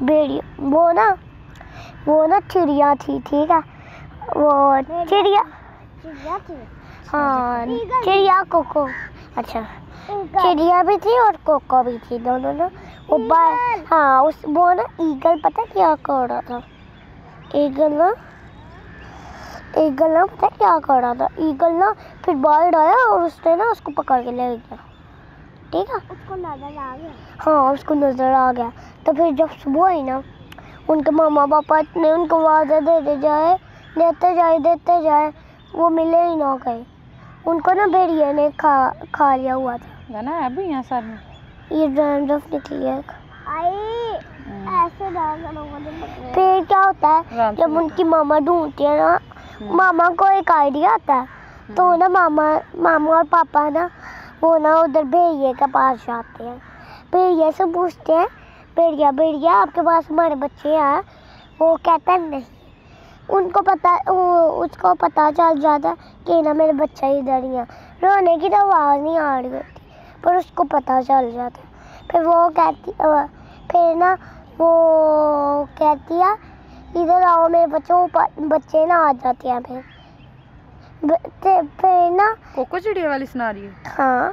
بیڑی۔ وہ نا وہ نا چڑیا تھی ٹھیک ہے۔ وہ چڑیا۔ ہاں چڑیا کوکو۔ اچھا۔ چڑیا بھی تھی اور کوکو بھی تھی دونوں نا۔ وہ با- ہاں اس وہ نا ایگل پتہ کیا کر رہا تھا؟ ایگل نا ایگل نا پتہ کیا کر رہا تھا؟ ایگل نا پھر باہر آیا اور اس نے نا اس کو پکڑ کے لے گیا۔ ٹھیک ہے اس کو نظر آ گیا۔ ہاں اس کو نظر آ گیا۔ تو پھر جب صبح آئی نا ان کے ماما پاپا اتنے ان کو وعدہ دیتے جائے دیتے جائے دیتے جائے وہ ملے ہی نہ گئے ان کو نا بھیڑیے نے کھا کھا لیا ہوا تھا۔ ہے ابھی یہاں سر میں۔ یہ ڈرف نکلی ہے۔ کر پھر کیا ہوتا ہے جب ان کی ماما ڈھونڈتی ہے نا ماما کو ایک آئیڈیا آتا ہے۔ تو نا ماما ماما اور پاپا نا وہ نا ادھر بھیڑیے کے پاس جاتے ہیں۔ بھیڑیے سے پوچھتے ہیں، بھیڑیا بھیڑیا، آپ کے پاس ہمارے بچے ہیں؟ وہ کہتا ہے، نہیں۔ ان کو پتا اس کو پتا چل جاتا ہے کہ نا میرے بچہ ادھر ہی ہے۔ رونے کی تو آواز نہیں آ رہی ہوتی، پر اس کو پتا چل جاتا۔ پھر وہ کہتی پھر نا وہ کہتی ہے ادھر آؤ، میرے بچوں، بچے نا آ جاتے ہیں۔ پھر پھر نا کوکو چڑیا والی سنا رہی ہے۔ ہاں۔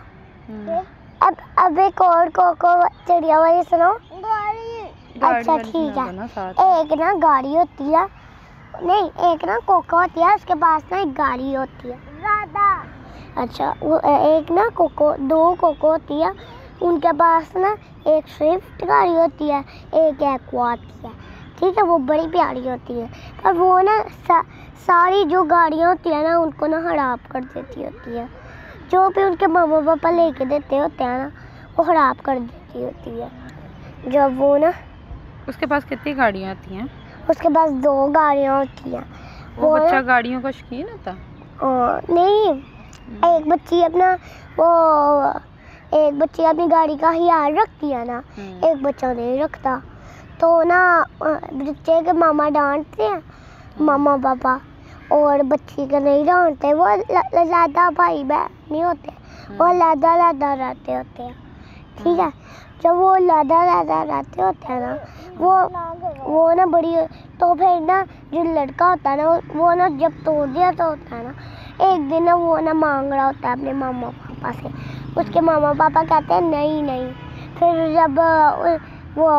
اب اب ایک اور کوکو چڑیا والی اچھا ٹھیک ہے۔ دو نا ساتھ۔ ایک نا گاڑی ہوتی ہے۔ نہیں ایک نا کوکو ہوتی ہے اس کے پاس نا ایک گاڑی ہوتی ہے۔ اچھا وہ ایک نا کوکو دو کوکو ہوتی ہے۔ ان کے پاس نا ایک سوئفٹ گاڑی ہوتی ہے ایک ایکوا ہوتی ہے۔ ٹھیک ہے وہ بڑی پیاری ہوتی ہے۔ پر وہ نا سا- ساری جو گاڑیاں ہوتی ہیں نا ان کو نا خراب کر دیتی ہوتی ہے جو بھی ان کے ماما پاپا لے کے دیتے ہوتے ہیں نا وہ خراب کر دیتی ہوتی ہے جب وہ نا اس کے پاس کتنی گاڑیاں آتی ہیں؟ اس کے پاس دو گاڑیاں ہوتی ہیں۔ وہ بچہ گاڑیوں کا شوقین ہوتا؟ اور نہیں۔ ایک بچی اپنا وہ ایک بچی اپنی گاڑی کا خیال رکھتی ہے نا۔ ہم، ایک بچہ نہیں رکھتا۔ تو نا بچے کے ماما ڈانٹتے ہیں ماما پاپا اور بچی کے نہیں ڈانٹتے وہ لادا بھائی بہن نہیں ہوتے وہ لادا لادا رہتے ہوتے ہیں ٹھیک ہے؟ جب وہ لادا لادا رہتے ہوتے ہیں نا وہ وہ نا بڑی تو پھر نا جو لڑکا ہوتا ہے نا وہ نا جب توڑ دیا تو ہوتا ہے نا ایک دن نا وہ نا مانگ رہا ہوتا ہے اپنے ماما پاپا سے اس کے ماما پاپا کہتے ہیں نہیں نہیں پھر جب وہ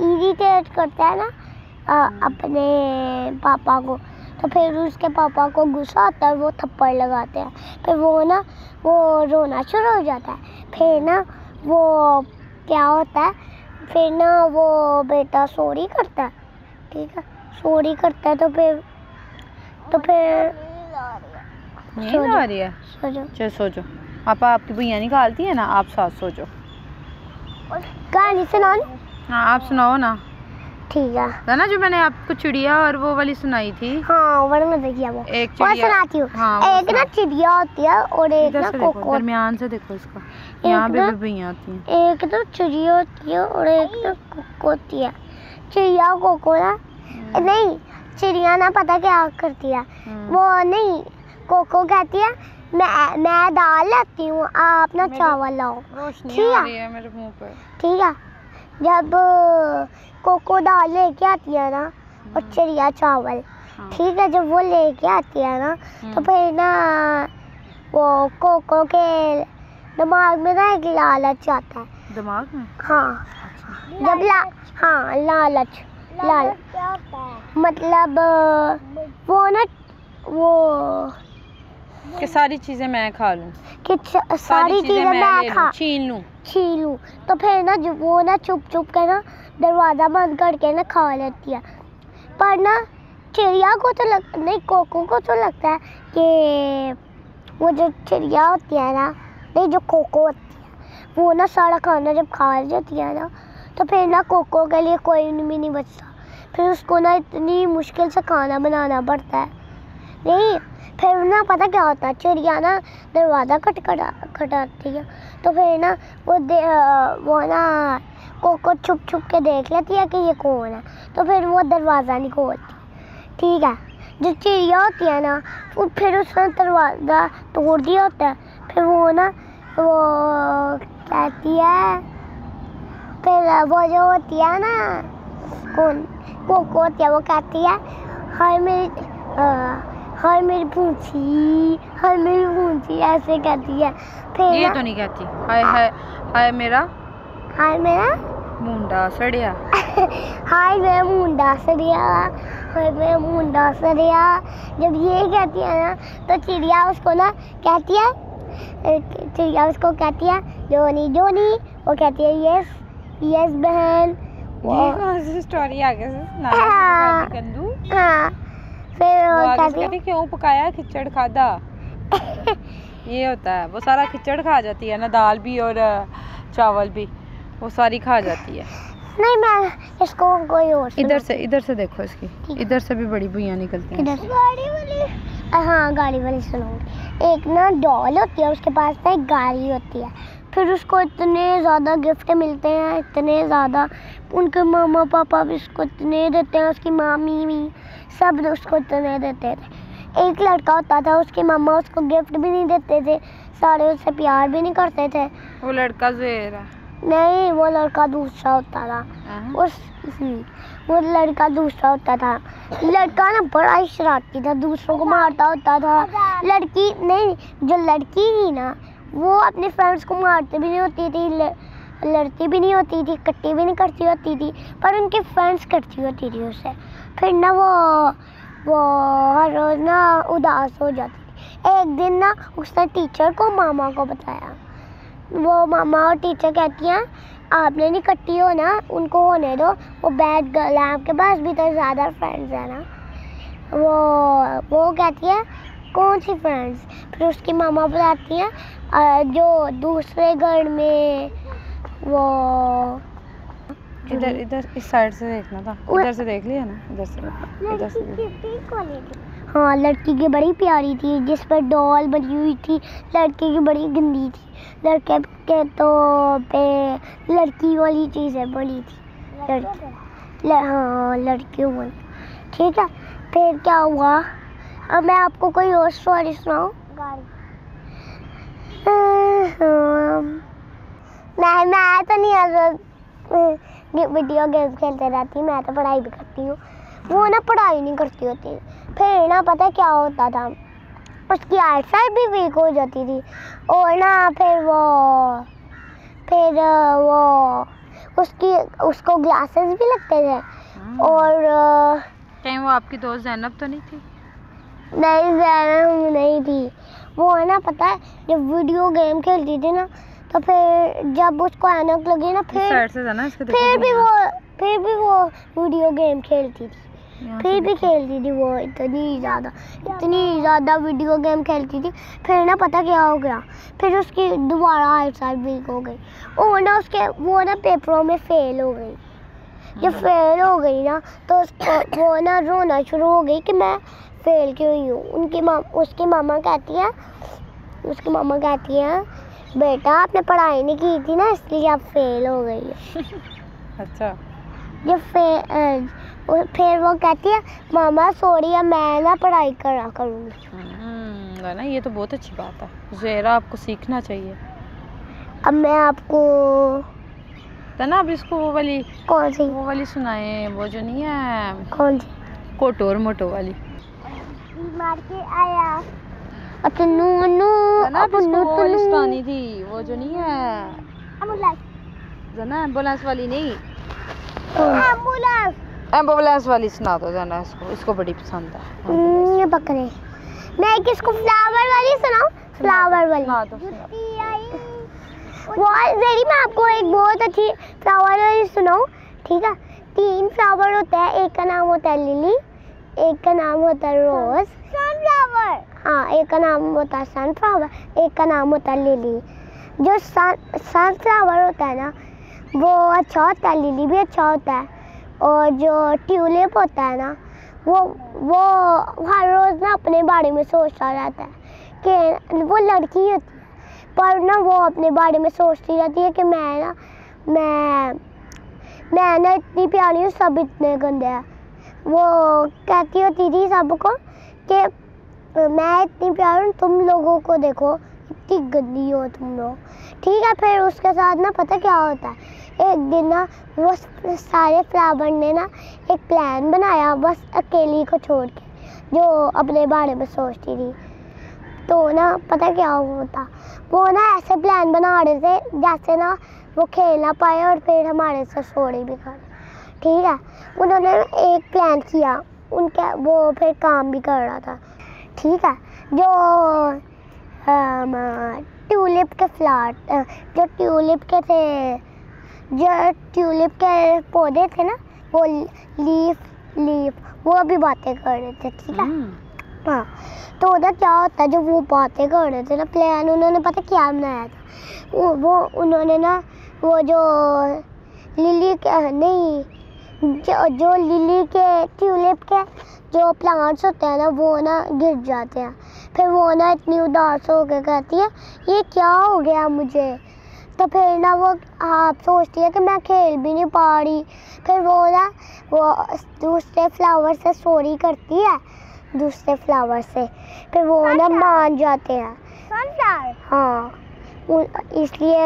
ایریٹیٹ کرتا ہے نا اپنے پاپا کو۔ تو پھر اس کے پاپا کو غصہ آتا ہے وہ تھپڑ لگاتے ہیں۔ پھر وہ نا وہ رونا شروع ہو جاتا ہے۔ پھر نا وہ کیا ہوتا ہے پھر نا وہ بیٹا سوری کرتا ہے۔ ٹھیک ہے سوری کرتا ہے تو پھر تو پھر نیند آ رہی ہے۔ سوچو چل سو جاؤ آپ آپ کی بھیا نکالتی ہے نا آپ ساتھ سو جاؤ کہانی سنانی ہاں آپ سناؤ نا۔ ٹھیک ہے۔ نا جو میں نے آپ کو چڑیا اور وہ والی سنائی تھی؟ ہاں ورنہ دیکھیے وہ۔ ایک چڑیا۔ سناتی ہوں۔ ہاں ایک نا چڑیا ہوتی ہے اور ایک نا کوکو۔ درمیان سے دیکھو اس کا۔ یہاں پہ بھی بھیا ہوتی ہیں۔ ایک تو چڑیا ہوتی ہے اور ایک نا کوکو ہوتی ہے۔ چڑیا کوکو نا نہیں چڑیا نا پتہ کیا کرتی ہے۔ ہم، وہ نہیں کوکو کہتی ہے میں میں دال لاتی ہوں آپ نا چاول لاؤ۔ ٹھیک ہے؟ ٹھیک ہے۔ جب کوکو دال لے کے آتی ہے نا اور چڑیا چاول ہاں۔ ٹھیک ہے جب وہ لے کے آتی ہے نا تو ہم، پھر نا وہ کوکو کے دماغ میں نا ایک لالچ آتا ہے۔ دماغ میں؟ ہاں۔ جب لا ہاں لالچ لال۔ کیا ہوتا ہے؟ مطلب وہ نا وہ کہ ساری چیزیں میں کھا لوں۔ کہ ساری چیزیں میں لوں کھا چھین لوں۔ چھیلوں تو پھر نا وہ نا چھپ چھپ کے نا دروازہ بند کر کے نا کھا لیتی ہے۔ پر نا چڑیا کو تو لگ نہیں کوکو کو تو لگتا ہے کہ وہ جو چڑیا ہوتی ہے نا نہیں جو کوکو ہوتی ہے وہ نا سارا کھانا جب کھا جاتی ہے نا تو پھر نا کوکو کے لیے کوئی بھی نہیں بچتا۔ پھر اس کو نا اتنی مشکل سے کھانا بنانا پڑتا ہے۔ نہیں پھر نا پتہ کیا ہوتا ہے چڑیا نا دروازہ کٹ کھٹاتی ہے تو پھر نا وہ وہ نا کوکو چھپ چھپ کے دیکھ لیتی ہے کہ یہ کون ہے تو پھر وہ دروازہ نہیں کھولتی ٹھیک ہے جو چڑیا ہوتی ہے نا وہ پھر اس نے دروازہ توڑ دیا ہوتا ہے پھر وہ نا وہ کہتی ہے پھر وہ جو ہوتی ہے نا کون کوکو ہوتی ہے وہ کہتی ہے ہائے میری ہائے میری پونچھی ہائے میری پونچھی ایسے کہتی ہے۔ پھر یہ تو نہیں کہتی۔ ہائے ہائے ہائے میرا ہائے میرا؟ مونڈا سڑیا۔ ہائے میرا مونڈا سڑیا ہائے میرا مونڈا سڑیا۔ جب یہ کہتی ہے نا تو چڑیا اس کو نا کہتی ہے چڑیا اس کو کہتی ہے جونی جونی وہ کہتی ہے یس یس بہن یہ کون سی سٹوری آگے سے؟ سنا گندو ہاں۔ پھر کہتی کیوں پکایا کھچڑ کھادا؟ یہ ہوتا ہے وہ سارا کھچڑ کھا جاتی ہے نا دال بھی اور چاول بھی وہ ساری کھا جاتی ہے۔ نہیں میں اس کو کوئی اور ادھر سے ادھر سے دیکھو اس کی۔ ادھر سے بھی بڑی بھوئیاں نکلتی ہیں۔ گاڑی والی۔ ہاں گاڑی والی سنوں گی۔ ایک نا ڈال ہوتی ہے اس کے پاس نا ایک گاڑی ہوتی ہے۔ پھر اس کو اتنے زیادہ گفٹ ملتے ہیں اتنے زیادہ۔ ان کے ماما پاپا بھی اس کو اتنے دیتے ہیں اس کی مامی بھی۔ سب اس کو اتنے دیتے تھے۔ ایک لڑکا ہوتا تھا اس کی مما اس کو گفٹ بھی نہیں دیتے تھے۔ سارے اس سے پیار بھی نہیں کرتے تھے۔ وہ لڑکا زیرا نہیں وہ لڑکا دوسرا ہوتا تھا۔ اس وہ لڑکا دوسرا ہوتا تھا۔ لڑکا نا بڑا شرارتی تھا دوسروں کو مارتا ہوتا تھا۔ لڑکی نہیں جو لڑکی تھی نا وہ اپنے فرینڈس کو مارتی بھی نہیں ہوتی تھی۔ لڑتی بھی نہیں ہوتی تھی، کٹی بھی نہیں کرتی ہوتی تھی، پر ان کی فرینڈس کرتی ہوتی تھی اس سے پھر نا وہ وہ ہر روز نا اداس ہو جاتی تھی۔ ایک دن نا اس نے ٹیچر کو، ماما کو بتایا۔ وہ ماما اور ٹیچر کہتی ہیں، آپ نے نہیں کٹی ہو نا ان کو ہونے دو۔ وہ بیڈ گرل ہے آپ کے پاس بھی تو زیادہ فرینڈس ہیں نا۔ وہ وہ کہتی ہے کون سی فرینڈس پھر اس کی ماما بتاتی ہیں جو دوسرے گھر میں ادھر ادھر اس سائڈ سے دیکھنا تھا ادھر سے دیکھ لیا نا ادھر سے ہاں لڑکی کی بڑی پیاری تھی جس پر ڈال بنی ہوئی تھی لڑکی کی بڑی گندی تھی لڑکے کے تو پہ لڑکی والی چیزیں بڑی تھی لڑکی ہاں لڑکیوں والی ٹھیک ہے پھر کیا ہوا اب میں آپ کو کوئی اور اسٹوری سناؤں میں میں تو نہیں ویڈیو گیم کھیلتے رہتی میں تو پڑھائی بھی کرتی ہوں۔ وہ نا پڑھائی نہیں کرتی ہوتی۔ پھر نا پتہ کیا ہوتا تھا؟ اس کی آئی سائٹ بھی ویک ہو جاتی تھی۔ اور نا پھر وہ پھر وہ اس کی اس کو گلاسز بھی لگتے تھے۔ ہاں۔ اور کہیں وہ آپ کی دوست زینب تو نہیں تھی؟ نہیں زینب نہیں تھی۔ وہ ہے نا پتہ جب ویڈیو گیم کھیلتی تھی نا تو پھر جب اس کو اینک لگی نا پھر پھر بھی وہ پھر بھی وہ ویڈیو گیم کھیلتی تھی۔ پھر بھی کھیلتی تھی وہ اتنی زیادہ اتنی زیادہ ویڈیو گیم کھیلتی تھی۔ پھر نا پتہ کیا ہو گیا پھر اس کی دوبارہ ہائٹ سائڈ ویک ہو گئی۔ وہ نا اس کے وہ نا پیپروں میں فیل ہو گئی۔ جب فیل ہو گئی نا تو اس کو وہ نا رونا شروع ہو گئی کہ میں فیل کیوں ہی ہوں۔ ان کی ماما اس کی ماما کہتی ہے اس کی ماما کہتی ہیں بیٹا آپ نے پڑھائی نہیں کی تھی نا اس لیے آپ فیل ہو گئی ہے اچھا جب پھر وہ کہتی ہے ماما سوری ہے میں نہ پڑھائی کرا کروں گی نا یہ تو بہت اچھی بات ہے زہرا آپ کو سیکھنا چاہیے اب میں آپ کو نا اب اس کو وہ والی کون سی وہ والی سنائیں وہ جو نہیں ہے کون سی کوٹور موٹو والی مارکیٹ آیا اچھا نو نو اب نو تو تھی وہ جو نہیں ہے۔ ایمبولینس۔ والی نہیں۔ ہاں، ایمبولینس۔ ایمبولینس والی سنا اس کو اس کو بڑی پسند ہے۔ یہ بکرے۔ میں کو فلاور والی سناؤں؟ فلاور والی۔ ہاں، میں آپ کو ایک بہت اچھی فلاور والی سناؤں۔ ٹھیک ہے؟ تین فلاور ہوتا ہے ایک کا نام ہوتا ہے للی ایک کا نام ہوتا ہے روز سن فلاور ہاں ایک کا نام ہوتا ہے سن فلاور ایک کا نام ہوتا ہے لیلی جو سن سن فلاور ہوتا ہے نا، وہ اچھا ہوتا ہے لیلی بھی اچھا ہوتا ہے۔ اور جو ٹیولپ ہوتا ہے نا، وہ وہ ہر روز نا اپنے بارے میں سوچتا رہتا ہے کہ وہ لڑکی ہوتی ہے۔ پر نا وہ اپنے بارے میں سوچتی رہتی ہے کہ میں نا، میں میں نا اتنی پیاری ہوں، سب اتنے گندے ہیں۔ وہ کہتی ہوتی تھی سب کو کہ میں اتنی پیار ہوں، تم لوگوں کو دیکھو، اتنی گندی ہو تم لوگ۔ ٹھیک ہے، پھر اس کے ساتھ نا پتہ کیا ہوتا ہے؟ ایک دن نا وہ سارے فلاور نے نا ایک پلان بنایا بس اکیلی کو چھوڑ کے، جو اپنے بارے میں سوچتی تھی۔ تو نا پتہ کیا ہوتا، وہ نا ایسے پلان بنا رہے تھے جیسے نا وہ کھیل نہ پائے اور پھر ہمارے سے سوڑی بھی کھائے ٹھیک ہے، انہوں نے ایک پلان کیا، ان کے وہ پھر کام بھی کر رہا تھا۔ ٹھیک ہے جو ٹیولپ کے فلاٹ جو ٹیولپ کے تھے جو ٹیولپ کے پودے تھے نا وہ لیف لیف وہ بھی باتیں کر رہے تھے ٹھیک ہے۔ ہاں تو ادھر کیا ہوتا ہے جب وہ باتیں کر رہے تھے نا پلان انہوں نے پتہ کیا بنایا تھا؟ وہ وہ انہوں نے نا وہ جو للی کے نہیں جو جو للی کے ٹیولپ کے جو پلانٹس ہوتے ہیں نا وہ نا گر جاتے ہیں۔ پھر وہ نا اتنی اداس ہو کے کہتی ہے یہ کیا ہو گیا مجھے؟ تو پھر نا وہ آپ سوچتی ہے کہ میں کھیل بھی نہیں پا رہی۔ پھر وہ نا وہ دوسرے فلاور سے سوری کرتی ہے دوسرے فلاور سے۔ پھر وہ نا مان جاتے ہیں۔ ہاں اس لیے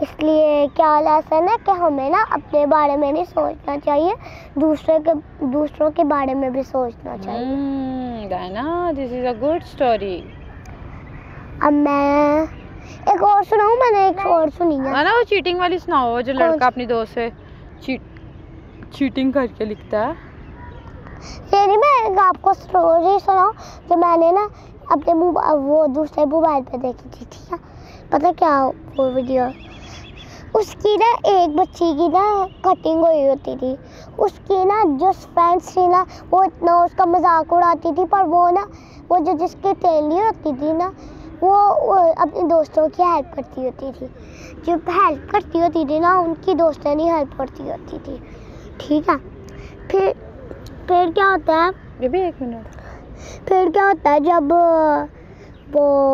اس لیے کیا لیسن ہے کہ ہمیں نا اپنے بارے میں نہیں سوچنا چاہیے دوسرے کے دوسروں کے بارے میں بھی سوچنا چاہیے۔ Diana this is a good story اب میں ایک اور سناؤں میں نے ایک اور سنی ہے۔ نا وہ چیٹنگ والی سناؤ جو؟ لڑکا اپنی دوست سے چیٹنگ کر کے لکھتا ہے۔ یعنی میں ایک آپ کو اسٹوری سناؤں جو میں نے نا اپنے وہ دوسرے موبائل پہ دیکھی تھی ٹھیک ہے؟ پتہ کیا وہ ویڈیو اس کی نا ایک بچی کی نا کٹنگ ہوئی ہوتی تھی۔ اس کی نا جو فرینڈس تھی نا وہ اتنا اس کا مذاق اڑاتی تھی پر وہ نا وہ جو جس کی تیلی ہوتی تھی نا وہ اپنے دوستوں کی ہیلپ کرتی ہوتی تھی۔ جب ہیلپ کرتی ہوتی تھی نا ان کی دوستیں نہیں ہیلپ کرتی ہوتی تھی۔ ٹھیک ہے۔ پھر پھر کیا ہوتا ہے؟ یہ بھی ایک منٹ۔ پھر کیا ہوتا ہے جب وہ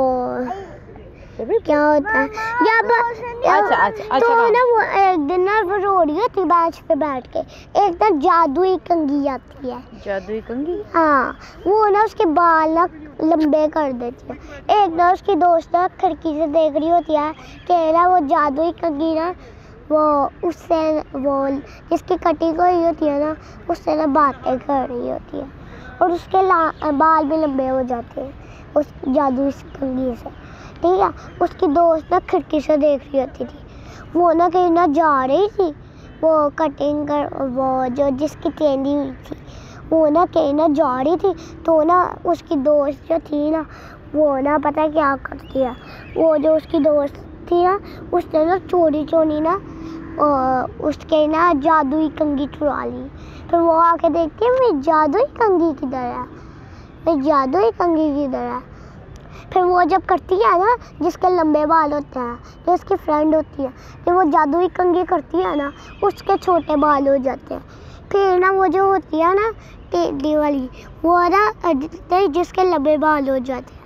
بھی کیا ہوتا ہے؟ جب اچھا، اچھا، تو اچھا، نا وہ ایک دن نا وہ رو رہی ہوتی بینچ پہ بیٹھ کے۔ ایک نا جادوئی کنگھی آتی ہے۔ جادوئی کنگھی؟ ہاں وہ نا اس کے بال نا لمبے کر دیتی ہے۔ ایک نا اس کی دوست نا کھڑکی سے دیکھ رہی ہوتی ہے کہ نا وہ جادوئی کنگھی نا وہ اس سے وہ جس کی کٹنگ ہوئی ہوتی ہے نا اس سے نا باتیں کر رہی ہوتی ہے۔ اور اس کے لا- بال بھی لمبے ہو جاتے ہیں اس جادوئی کنگھی سے۔ ٹھیک ہے اس کی دوست نا کھڑکی سے دیکھ رہی ہوتی تھی۔ وہ نا کہیں نہ جا رہی تھی۔ وہ کٹنگ کر، وہ جو جس کی تیندی ہوئی تھی، وہ نا کہیں نہ جا رہی تھی۔ تو نا اس کی دوست جو تھی نا وہ نا پتہ کیا کرتی ہے۔ وہ جو اس کی دوست تھی نا اس نے نا چوری چوری نا اس کے نا جادوئی کنگھی چرا لی۔ پھر وہ آ کے دیکھتی ہے میری جادوئی کنگھی کدھر ہے میری جادوئی کنگھی کدھر ہے پھر وہ جب کرتی ہے نا، جس کے لمبے بال ہوتے ہیں، جو اس کی فرینڈ ہوتی ہے جب وہ جادوئی کنگھی کرتی ہے نا، اس کے چھوٹے بال ہو جاتے ہیں۔ پھر نا وہ جو ہوتی ہے نا، ٹیڈی والی، وہ نا، جس کے لمبے بال ہو جاتے ہیں۔